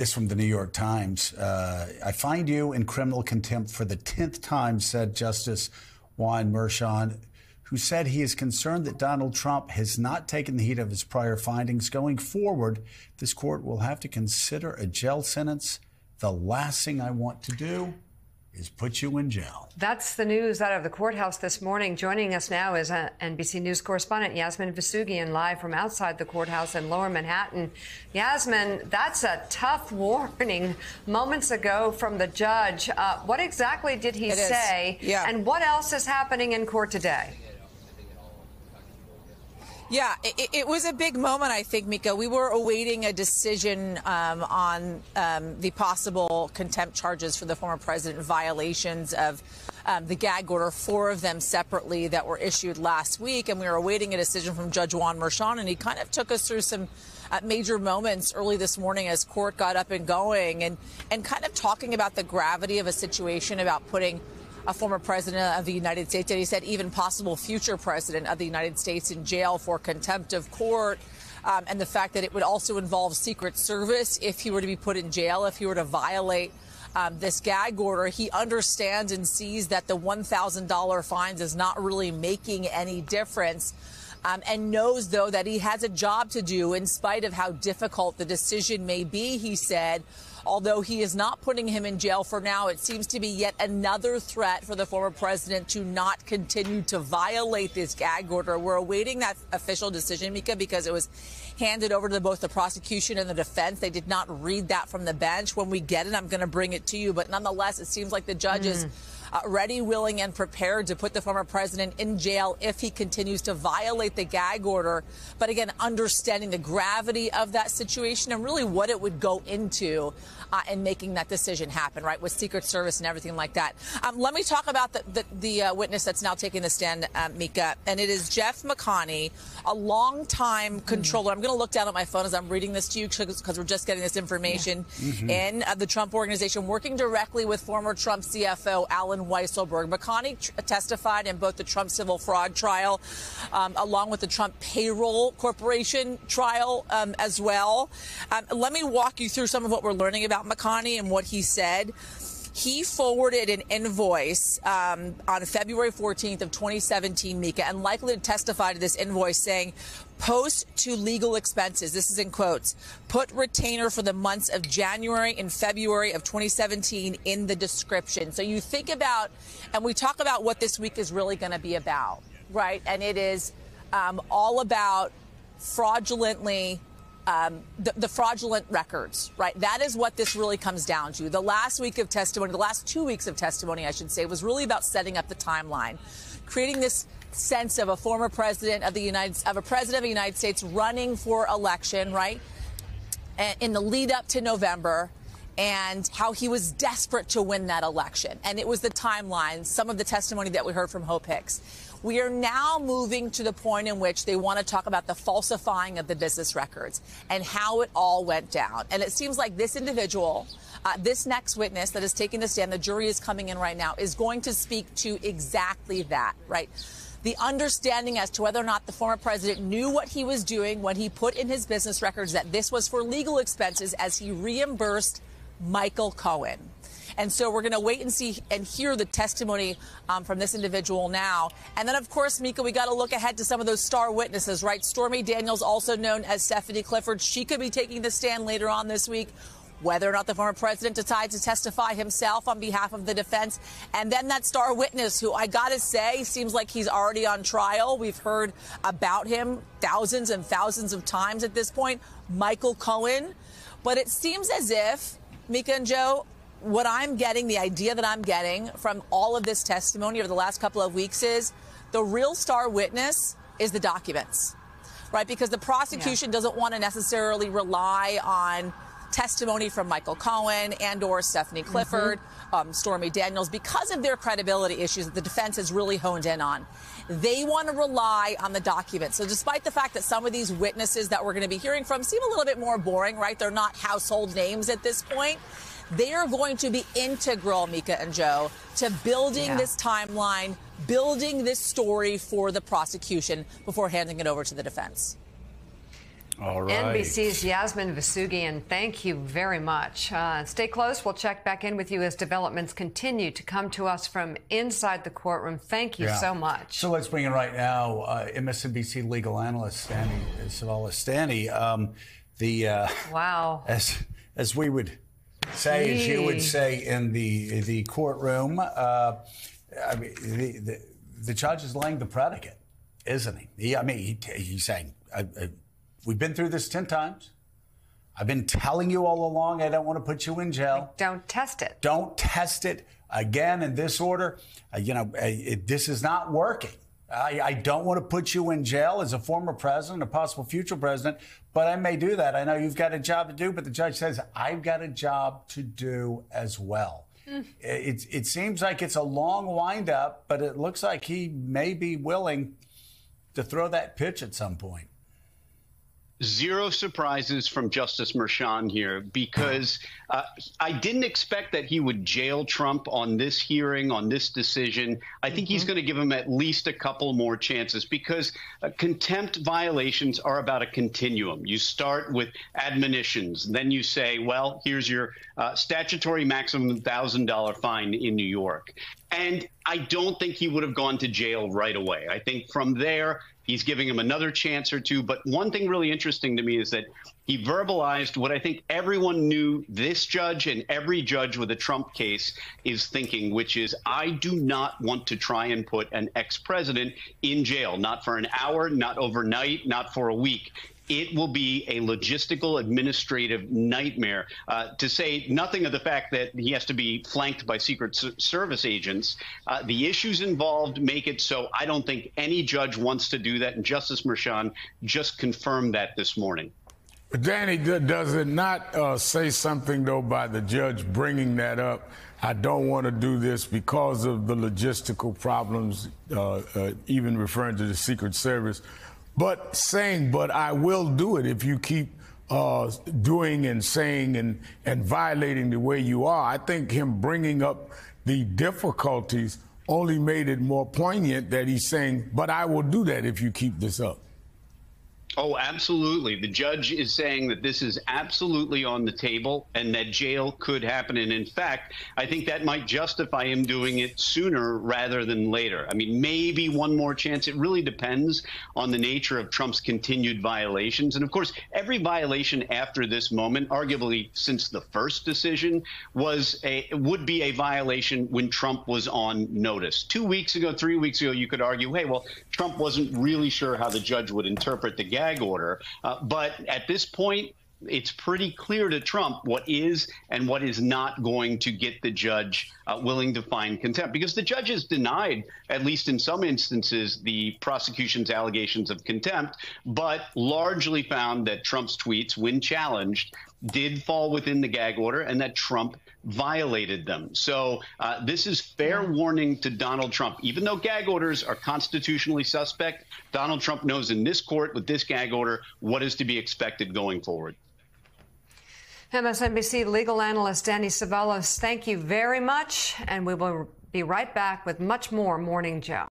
This from the New York Times. Uh, I find you in criminal contempt for the 10th time, said Justice Juan Merchan, who said he is concerned that Donald Trump has not taken the heat of his prior findings. Going forward, this court will have to consider a jail sentence. The last thing I want to do is put you in jail. That's the news out of the courthouse this morning. Joining us now is uh, NBC News correspondent Yasmin Vossoughian, live from outside the courthouse in Lower Manhattan. Yasmin, that's a tough warning moments ago from the judge. Uh, what exactly did he it say? Yeah. And what else is happening in court today? Yeah, it, it, was a big moment, I think, Mika. We were awaiting a decision um, on um, the possible contempt charges for the former president, violations of um, the gag order, four of them separately that were issued last week. And we were awaiting a decision from Judge Juan Merchan, and he kind of took us through some uh, major moments early this morning as court got up and going and, and kind of talking about the gravity of a situation about putting a former president of the United States, and he said even possible future president of the United States in jail for contempt of court. Um, and the fact that it would also involve Secret Service if he were to be put in jail, if he were to violate um, this gag order. He understands and sees that the $1,000 fines is not really making any difference. Um, and knows, though, that he has a job to do in spite of how difficult the decision may be, he said. Although he is not putting him in jail for now, it seems to be yet another threat for the former president to not continue to violate this gag order. We're awaiting that official decision, Mika, because it was handed over to both the prosecution and the defense. They did not read that from the bench. When we get it, I'm going to bring it to you. But nonetheless, it seems like the judges. Mm uh, ready, willing, and prepared to put the former president in jail if he continues to violate the gag order. But again, understanding the gravity of that situation and really what it would go into uh, in making that decision happen, right, with Secret Service and everything like that. Um, let me talk about the, the, the uh, witness that's now taking the stand, uh, Mika, and it is Jeff McConney, a longtime controller. I'm going to look down at my phone as I'm reading this to you because we're just getting this information yeah. mm-hmm. in uh, the Trump organization, working directly with former Trump CFO Weisselberg. McConney testified in both the Trump civil fraud trial um, along with the Trump payroll corporation trial um, as well. Um, let me walk you through some of what we're learning about McConney and what he said. He forwarded an invoice um, on February 14th of 2017, Mika, and likely to testify to this invoice saying, post to legal expenses. This is in quotes. Put retainer for the months of January and February of 2017 in the description. So you think about, and we talk about what this week is really going to be about, right? And it is um, all about fraudulently um, the, the, fraudulent records, right? That is what this really comes down to. The last week of testimony, the last two weeks of testimony, I should say, was really about setting up the timeline, creating this sense of a former president of the United of a president of the United States running for election, right? In the lead up to November, and how he was desperate to win that election. And it was the timeline, some of the testimony that we heard from Hope Hicks. We are now moving to the point in which they want to talk about the falsifying of the business records and how it all went down. And it seems like this individual, uh, this next witness that is taking the stand, the jury is coming in right now, is going to speak to exactly that, right? the understanding as to whether or not the former president knew what he was doing when he put in his business records that this was for legal expenses as he reimbursed Michael Cohen. And so we're going to wait and see and hear the testimony um, from this individual now. And then, of course, Mika, we got to look ahead to some of those star witnesses, right? Stormy Daniels, also known as Stephanie Clifford, she could be taking the stand later on this week whether or not the former president decides to testify himself on behalf of the defense. And then that star witness, who I got to say seems like he's already on trial. We've heard about him thousands and thousands of times at this point, Michael Cohen. But it seems as if, Mika and Joe, what I'm getting, the idea that I'm getting from all of this testimony over the last couple of weeks is the real star witness is the documents, right? Because the prosecution yeah. doesn't want to necessarily rely on testimony from Michael Cohen and or Stephanie mm-hmm. Clifford, mm-hmm. um, Stormy Daniels, because of their credibility issues that the defense has really honed in on. They want to rely on the documents. So despite the fact that some of these witnesses that we're going to be hearing from seem a little bit more boring, right? They're not household names at this point. They are going to be integral, Mika and Joe, to building yeah. this timeline, building this story for the prosecution before handing it over to the defense. All right. NBC's Yasmin Vossoughian, thank you very much. Uh, stay close. We'll check back in with you as developments continue to come to us from inside the courtroom. Thank you Yeah. so much. So let's bring in right now uh, MSNBC legal analyst Danny Cevallos. Stanley, um, the uh, wow. as as we would say, as you would say in the the courtroom, uh, I mean, the, the the judge is laying the predicate, isn't he? he I mean, he, he's saying, I, I, "We've been through this ten times. I've been telling you all along. I don't want to put you in jail. Don't test it. Don't test it again in this order. Uh, you know, uh, it, this is not working." I, I don't want to put you in jail as a former president, a possible future president, but I may do that. I know you've got a job to do, but the judge says, I've got a job to do as well. It, it seems like it's a long windup, but it looks like he may be willing to throw that pitch at some point. Zero surprises from Justice Merchan here because uh, I didn't expect that he would jail Trump on this hearing, on this decision. I think he's going to give him at least a couple more chances because uh, contempt violations are about a continuum. You start with admonitions, then you say, well, here's your uh, statutory maximum $1,000 fine in New York. And I don't think he would have gone to jail right away. I think from there, He's giving him another chance or two. But one thing really interesting to me is that he verbalized what I think everyone knew this judge and every judge with a Trump case is thinking, which is I do not want to try and put an ex president in jail, not for an hour, not overnight, not for a week it will be a logistical administrative nightmare. Uh, to say nothing of the fact that he has to be flanked by Secret Service agents, uh, the issues involved make it so I don't think any judge wants to do that. And Justice Merchan just confirmed that this morning. Danny, does it not uh, say something though by the judge bringing that up? I don't want to do this because of the logistical problems, uh, uh, even referring to the Secret Service, but saying, "But I will do it if you keep." Uh, doing and saying and, and violating the way you are. I think him bringing up the difficulties only made it more poignant that he's saying, but I will do that if you keep this up. Oh, absolutely. The judge is saying that this is absolutely on the table and that jail could happen. And in fact, I think that might justify him doing it sooner rather than later. I mean, maybe one more chance. It really depends on the nature of Trump's continued violations. And of course, every violation after this moment, arguably since the first decision, was a would be a violation when Trump was on notice. Two weeks ago, three weeks ago, you could argue, hey, well, Trump wasn't really sure how the judge would interpret the gag order. Uh, but at this point, it's pretty clear to Trump what is and what is not going to get the judge uh, willing to find contempt because the judge has denied, at least in some instances, the prosecution's allegations of contempt, but largely found that Trump's tweets, when challenged, did fall within the gag order and that Trump violated them. So uh, this is fair warning to Donald Trump. Even though gag orders are constitutionally suspect, Donald Trump knows in this court with this gag order what is to be expected going forward. MSNBC legal analyst Danny Cevallos, thank you very much. And we will be right back with much more Morning Joe.